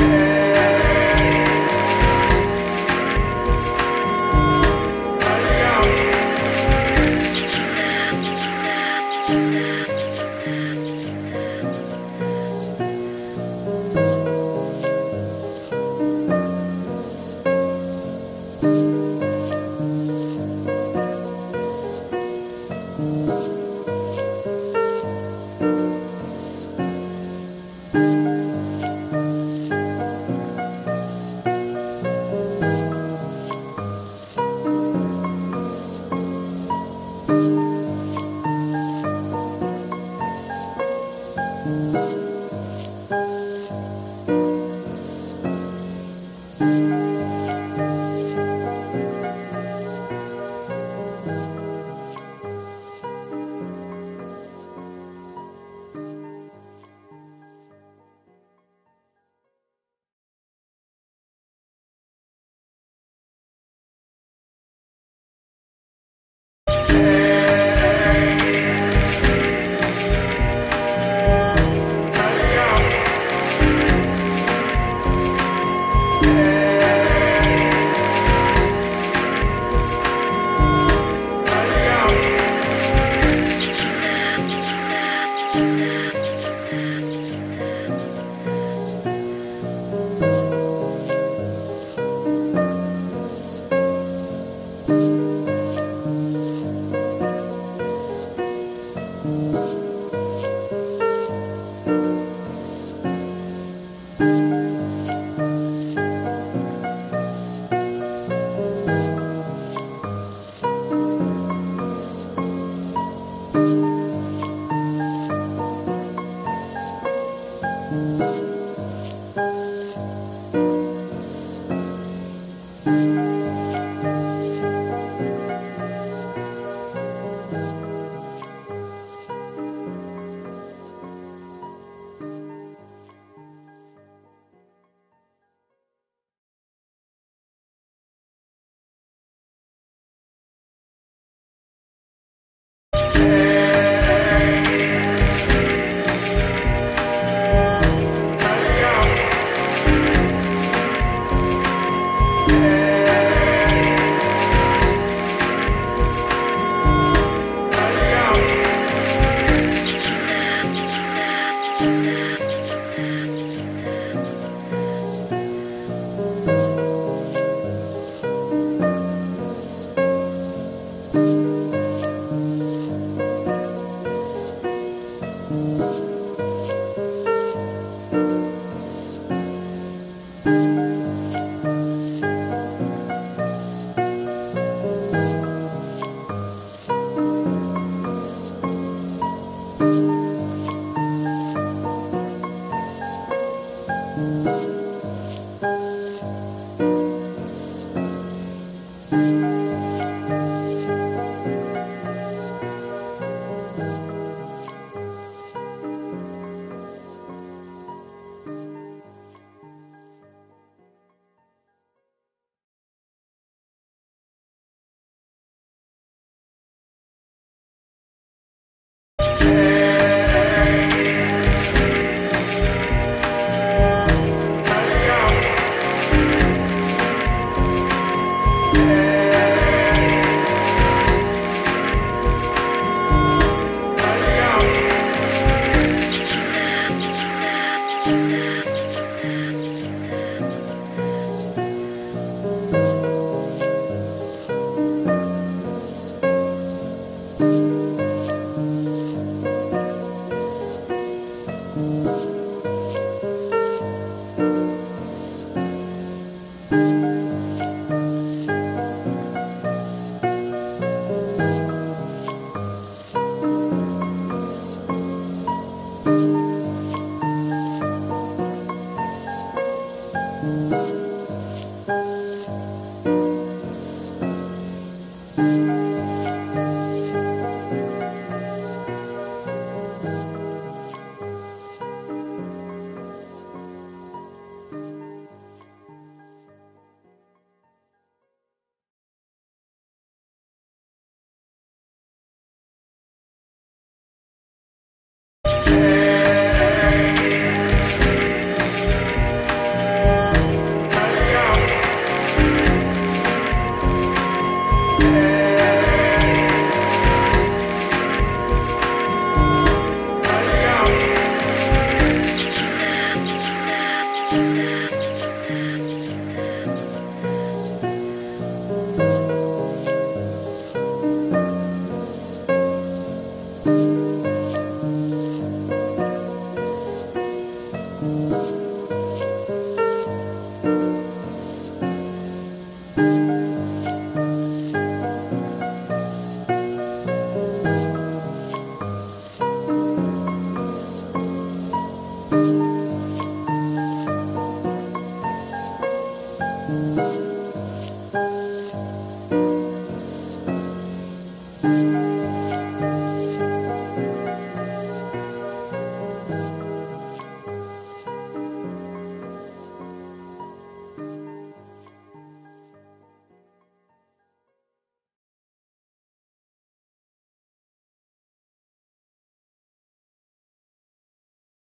Yeah. Música